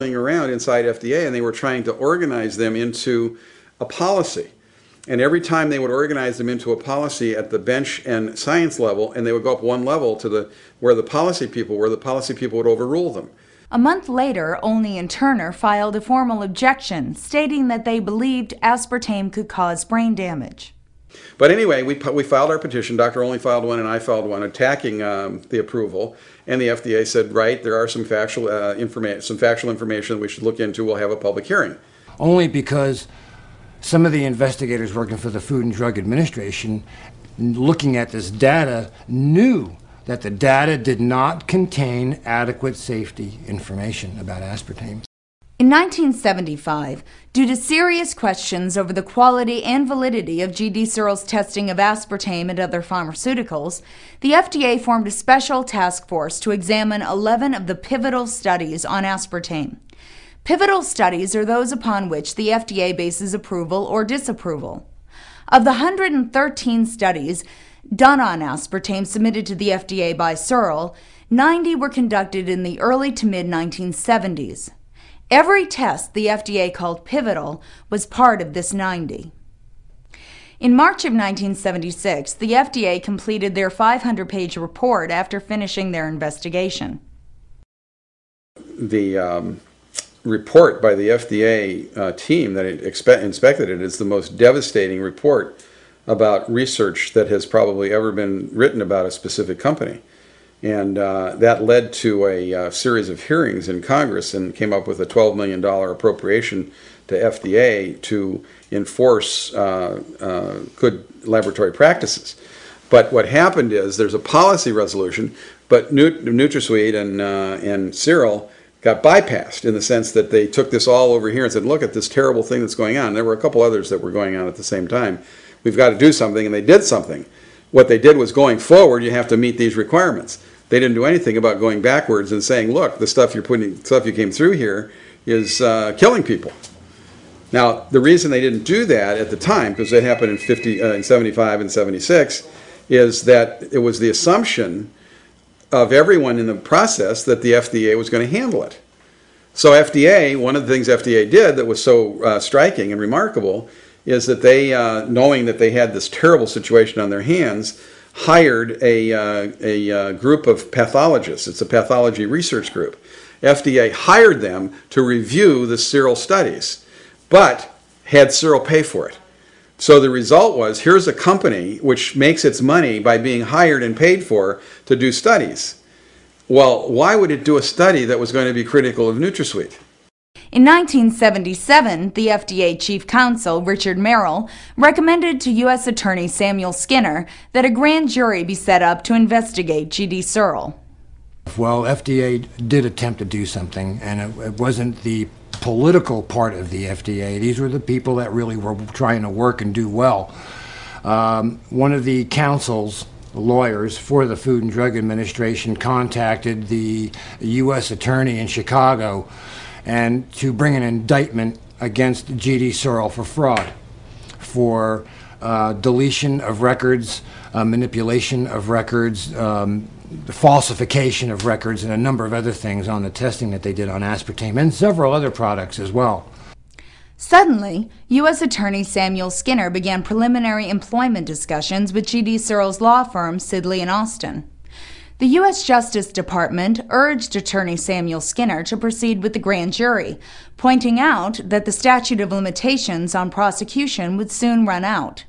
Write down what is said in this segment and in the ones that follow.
around inside FDA and they were trying to organize them into a policy. And every time they would organize them into a policy at the bench and science level, and they would go up one level to the where the policy people were, the policy people would overrule them. A month later, Olney and Turner filed a formal objection stating that they believed aspartame could cause brain damage. But anyway, we, we filed our petition. Dr. Olney filed one, and I filed one attacking um, the approval. And the FDA said, right, there are some factual uh, information, some factual information that we should look into. We'll have a public hearing. Only because some of the investigators working for the Food and Drug Administration, looking at this data, knew that the data did not contain adequate safety information about aspartame. In 1975, due to serious questions over the quality and validity of GD Searle's testing of aspartame and other pharmaceuticals, the FDA formed a special task force to examine 11 of the pivotal studies on aspartame. Pivotal studies are those upon which the FDA bases approval or disapproval. Of the 113 studies done on aspartame submitted to the FDA by Searle, 90 were conducted in the early to mid 1970s. Every test the FDA called pivotal was part of this 90. In March of 1976, the FDA completed their 500 page report after finishing their investigation. The um, report by the FDA uh, team that inspected it is the most devastating report about research that has probably ever been written about a specific company. And uh, that led to a uh, series of hearings in Congress and came up with a $12 million appropriation to FDA to enforce uh, uh, good laboratory practices. But what happened is there's a policy resolution, but Nut- NutraSweet and, uh, and Searle got bypassed in the sense that they took this all over here and said, look at this terrible thing that's going on. There were a couple others that were going on at the same time. We've got to do something, and they did something. What they did was going forward, you have to meet these requirements. They didn't do anything about going backwards and saying, look, the stuff you're putting, stuff you came through here is uh, killing people. Now, the reason they didn't do that at the time, because it happened in 50, uh, in 75 and 76, is that it was the assumption of everyone in the process that the FDA was going to handle it. So FDA, one of the things FDA did that was so uh, striking and remarkable is that they, uh, knowing that they had this terrible situation on their hands, hired a, uh, a uh, group of pathologists. It's a pathology research group. FDA hired them to review the Searle studies, but had Searle pay for it. So the result was here's a company which makes its money by being hired and paid for to do studies. Well, why would it do a study that was going to be critical of NutraSweet? In 1977, the FDA chief counsel, Richard Merrill, recommended to U.S. Attorney Samuel Skinner that a grand jury be set up to investigate G.D. Searle. Well, FDA did attempt to do something, and it, it wasn't the political part of the FDA. These were the people that really were trying to work and do well. Um, one of the counsels lawyers for the Food and Drug Administration contacted the U.S. Attorney in Chicago and to bring an indictment against G.D. Searle for fraud, for uh, deletion of records, uh, manipulation of records, um, falsification of records, and a number of other things on the testing that they did on aspartame and several other products as well. Suddenly, U.S. Attorney Samuel Skinner began preliminary employment discussions with G.D. Searle's law firm, Sidley and Austin. The U.S. Justice Department urged Attorney Samuel Skinner to proceed with the grand jury, pointing out that the statute of limitations on prosecution would soon run out.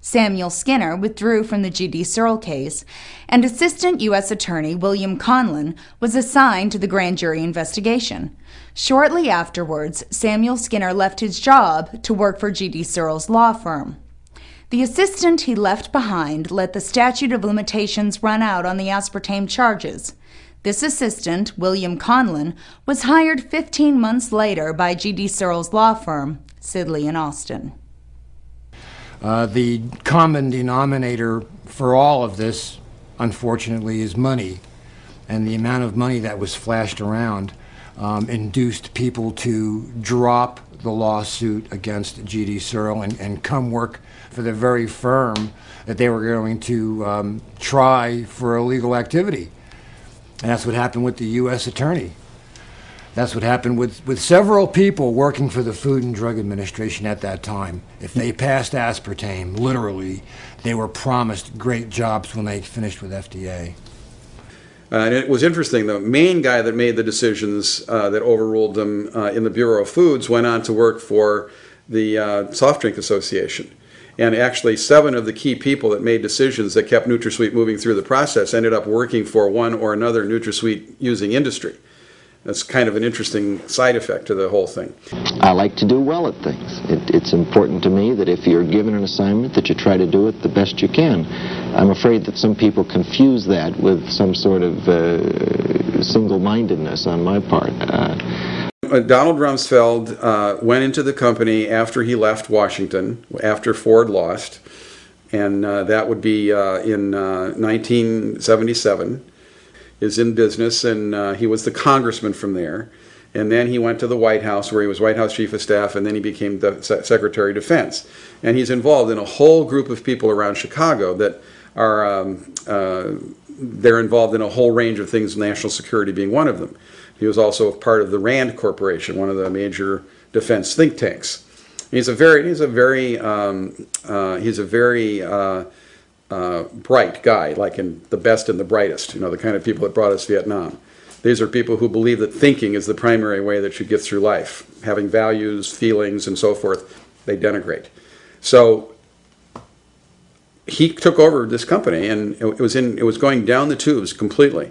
Samuel Skinner withdrew from the G.D. Searle case, and Assistant U.S. Attorney William Conlon was assigned to the grand jury investigation. Shortly afterwards, Samuel Skinner left his job to work for G.D. Searle's law firm. The assistant he left behind let the statute of limitations run out on the aspartame charges. This assistant, William Conlon, was hired 15 months later by G.D. Searle's law firm, Sidley and Austin. Uh, the common denominator for all of this, unfortunately, is money. And the amount of money that was flashed around um, induced people to drop the lawsuit against G.D. Searle and, and come work for the very firm that they were going to um, try for illegal activity. And that's what happened with the U.S. attorney. That's what happened with, with several people working for the Food and Drug Administration at that time. If they passed aspartame, literally, they were promised great jobs when they finished with FDA. Uh, and it was interesting, the main guy that made the decisions uh, that overruled them uh, in the Bureau of Foods went on to work for the uh, Soft Drink Association. And actually, seven of the key people that made decisions that kept NutraSweet moving through the process ended up working for one or another NutraSweet using industry. That's kind of an interesting side effect to the whole thing. I like to do well at things. It, it's important to me that if you're given an assignment that you try to do it the best you can. I'm afraid that some people confuse that with some sort of uh, single-mindedness on my part. Uh, Uh, Donald Rumsfeld uh, went into the company after he left Washington, after Ford lost, and uh, that would be uh, in uh, 1977. Is in business, and he was the congressman from there. And then he went to the White House, where he was White House Chief of Staff, and then he became the Se- Secretary of Defense. And he's involved in a whole group of people around Chicago that are um, uh, they're involved in a whole range of things, national security being one of them. He was also a part of the Rand Corporation, one of the major defense think tanks. He's a very he's a very um, uh, he's a very uh, uh, bright guy, like in the best and the brightest. You know, the kind of people that brought us Vietnam. These are people who believe that thinking is the primary way that you get through life. Having values, feelings, and so forth, they denigrate. So he took over this company, and it was in it was going down the tubes completely.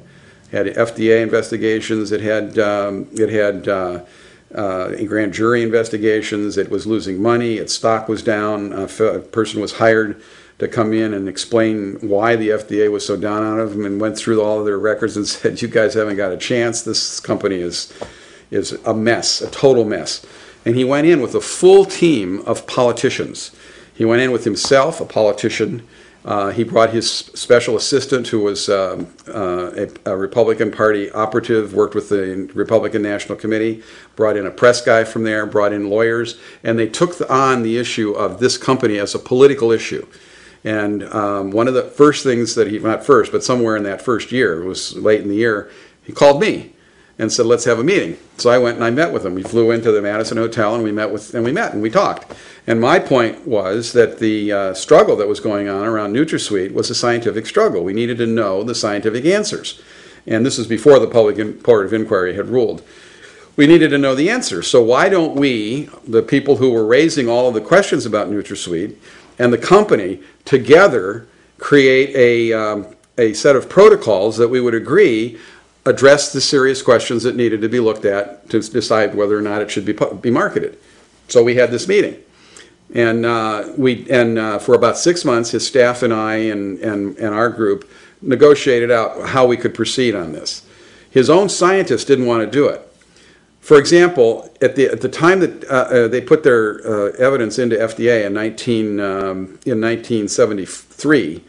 It had FDA investigations. It had um, it had uh, uh, grand jury investigations. It was losing money. Its stock was down. A, person was hired to come in and explain why the FDA was so down on them, and went through all of their records and said, "You guys haven't got a chance. This company is is a mess, a total mess." And he went in with a full team of politicians. He went in with himself, a politician. Uh, he brought his special assistant, who was um, uh, a, a Republican Party operative, worked with the Republican National Committee, brought in a press guy from there, brought in lawyers, and they took the, on the issue of this company as a political issue. And um, one of the first things that he, not first, but somewhere in that first year, it was late in the year, he called me and said, "Let's have a meeting." So I went and I met with him. We flew into the Madison Hotel and we met with and we met and we talked. And my point was that the uh, struggle that was going on around NutraSweet was a scientific struggle. We needed to know the scientific answers, and this was before the public court of inquiry had ruled. We needed to know the answers. So why don't we, the people who were raising all of the questions about NutraSweet, and the company together create a um, a set of protocols that we would agree address the serious questions that needed to be looked at to decide whether or not it should be, be marketed. So we had this meeting. And uh, we and uh, for about six months, his staff and I and, and, and our group negotiated out how we could proceed on this. His own scientists didn't want to do it. For example, at the at the time that uh, uh, they put their uh, evidence into FDA in 19 um, in 1973,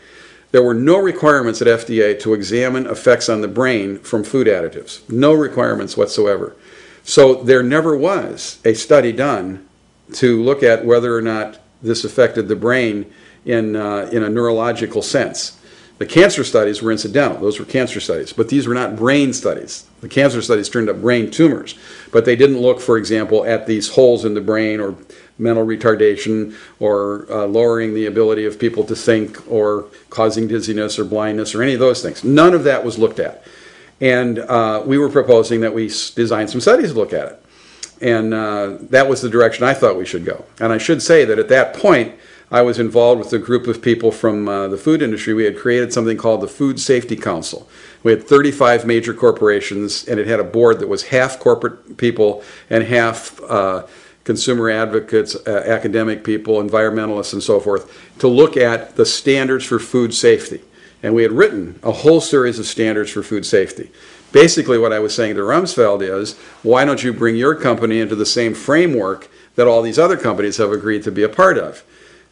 there were no requirements at FDA to examine effects on the brain from food additives. No requirements whatsoever. So there never was a study done to look at whether or not this affected the brain in, uh, in a neurological sense. The cancer studies were incidental, those were cancer studies, but these were not brain studies. The cancer studies turned up brain tumors, but they didn't look, for example, at these holes in the brain or mental retardation or uh, lowering the ability of people to think or causing dizziness or blindness or any of those things. None of that was looked at. And uh, we were proposing that we design some studies to look at it. And uh, that was the direction I thought we should go. And I should say that at that point, I was involved with a group of people from uh, the food industry. We had created something called the Food Safety Council. We had 35 major corporations, and it had a board that was half corporate people and half uh, consumer advocates, uh, academic people, environmentalists, and so forth, to look at the standards for food safety. And we had written a whole series of standards for food safety. Basically, what I was saying to Rumsfeld is, why don't you bring your company into the same framework that all these other companies have agreed to be a part of?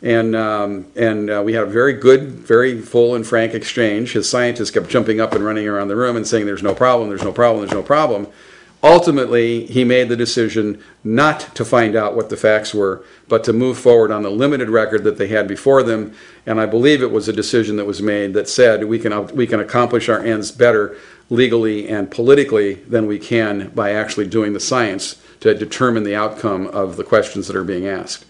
And, um, and uh, we had a very good, very full and frank exchange. His scientists kept jumping up and running around the room and saying, There's no problem, there's no problem, there's no problem. Ultimately, he made the decision not to find out what the facts were, but to move forward on the limited record that they had before them. And I believe it was a decision that was made that said we can, we can accomplish our ends better legally and politically than we can by actually doing the science to determine the outcome of the questions that are being asked.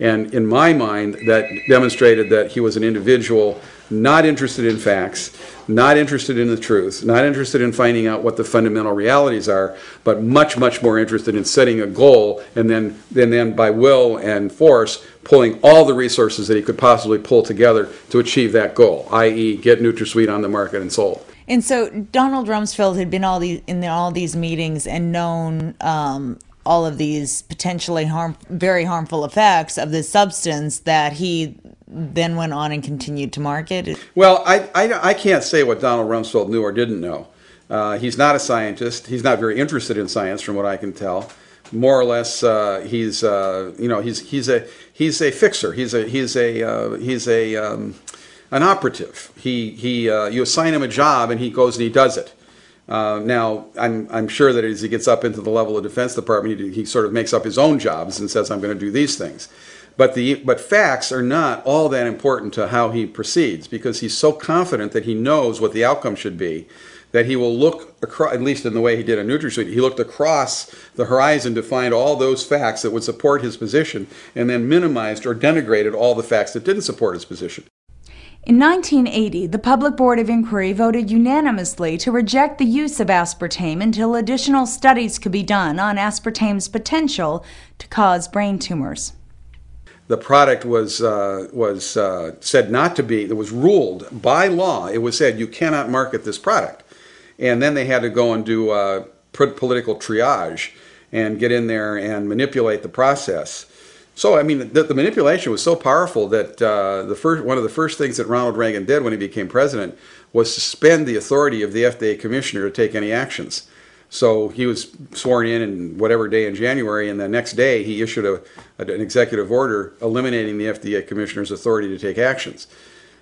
And in my mind, that demonstrated that he was an individual not interested in facts, not interested in the truth, not interested in finding out what the fundamental realities are, but much, much more interested in setting a goal and then, and then by will and force pulling all the resources that he could possibly pull together to achieve that goal, i.e., get NutraSweet on the market and sold. And so Donald Rumsfeld had been all these in all these meetings and known um, all of these potentially harm, very harmful effects of this substance that he then went on and continued to market. Well, I, I, I can't say what Donald Rumsfeld knew or didn't know. Uh, he's not a scientist. He's not very interested in science, from what I can tell. More or less, uh, he's uh, you know he's he's a he's a fixer. He's a he's a uh, he's a um, an operative. He he uh, you assign him a job and he goes and he does it. Uh, now, I'm, I'm sure that as he gets up into the level of Defense Department, he, he sort of makes up his own jobs and says, I'm going to do these things. But, the, but facts are not all that important to how he proceeds because he's so confident that he knows what the outcome should be that he will look across, at least in the way he did on NutraSweet, he looked across the horizon to find all those facts that would support his position and then minimized or denigrated all the facts that didn't support his position. In 1980, the Public Board of Inquiry voted unanimously to reject the use of aspartame until additional studies could be done on aspartame's potential to cause brain tumors. The product was uh, was uh, said not to be. It was ruled by law. It was said you cannot market this product, and then they had to go and do uh, political triage and get in there and manipulate the process so I mean, the, the, manipulation was so powerful that uh, the first one of the first things that Ronald Reagan did when he became president was suspend the authority of the FDA commissioner to take any actions. So he was sworn in in whatever day in January, and the next day he issued a, an executive order eliminating the FDA commissioner's authority to take actions.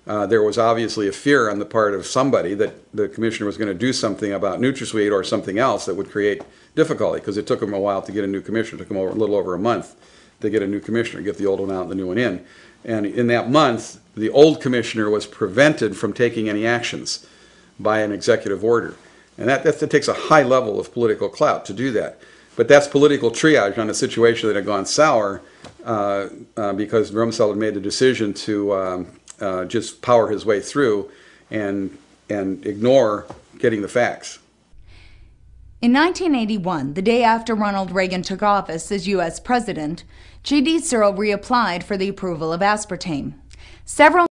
Uh, there was obviously a fear on the part of somebody that the commissioner was going to do something about NutraSweet or something else that would create difficulty because it took him a while to get a new commissioner. It took him over, a little over a month to get a new commissioner, get the old one out and the new one in. And in that month, the old commissioner was prevented from taking any actions by an executive order. And that, that, that takes a high level of political clout to do that. But that's political triage on a situation that had gone sour uh, uh, because Rumsfeld had made the decision to um, uh, just power his way through and, and ignore getting the facts. In 1981, the day after Ronald Reagan took office as U.S. President, G.D. Searle reapplied for the approval of aspartame. Several